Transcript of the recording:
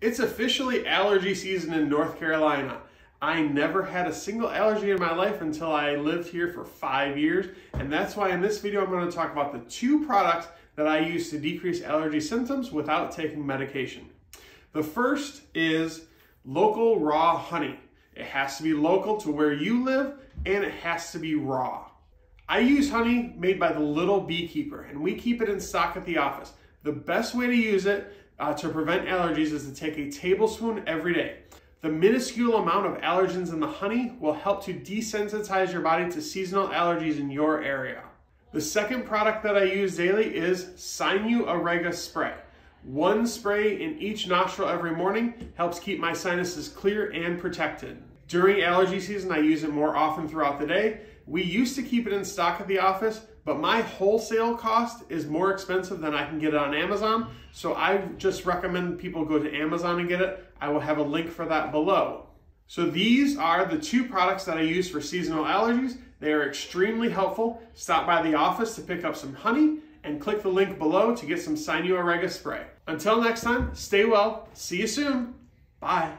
It's officially allergy season in North Carolina. I never had a single allergy in my life until I lived here for five years. And that's why in this video, I'm gonna talk about the two products that I use to decrease allergy symptoms without taking medication. The first is local raw honey. It has to be local to where you live and it has to be raw. I use honey made by the Little Beekeeper and we keep it in stock at the office. The best way to use it uh, to prevent allergies is to take a tablespoon every day. The minuscule amount of allergens in the honey will help to desensitize your body to seasonal allergies in your area. The second product that I use daily is SinuOrega Spray. One spray in each nostril every morning helps keep my sinuses clear and protected. During allergy season, I use it more often throughout the day. We used to keep it in stock at the office, but my wholesale cost is more expensive than I can get it on Amazon. So I just recommend people go to Amazon and get it. I will have a link for that below. So these are the two products that I use for seasonal allergies. They are extremely helpful. Stop by the office to pick up some honey and click the link below to get some SinuOrega spray. Until next time, stay well. See you soon. Bye.